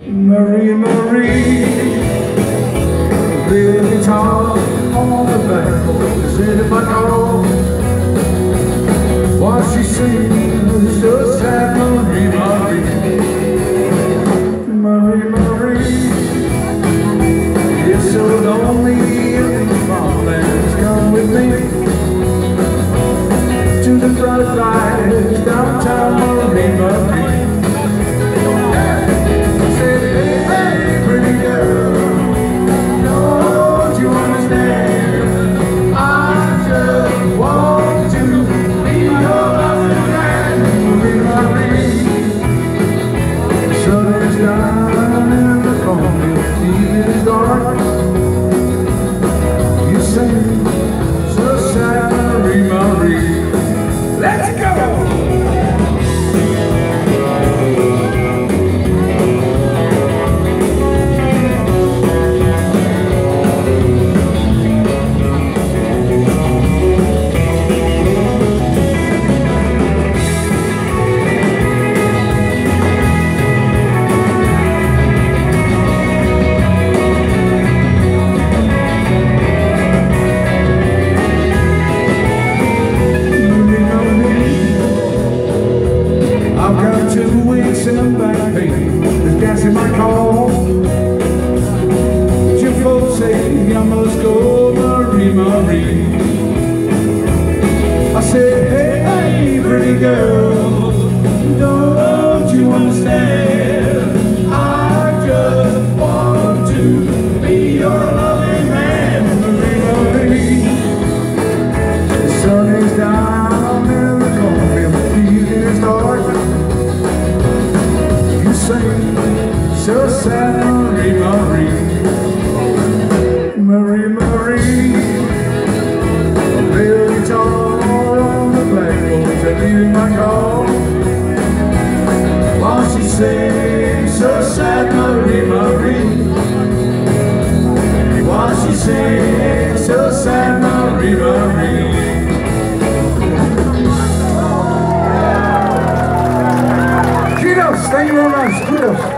Marie, Marie, really tall on the back, said if I call, what she sings, just sad Marie, Marie, Marie, Marie, you're so lonely farmlands, come with me. To the lights downtown Marie, Marie. Said, hey, pretty girl, don't you understand? I just want to be your loving man. The sun is down in the cornfield, the field is dark. You sing so sad, Marie, Marie, sings so sad Marie Marie Why she sings so sad Marie Marie Kudos, thank you very much, kudos.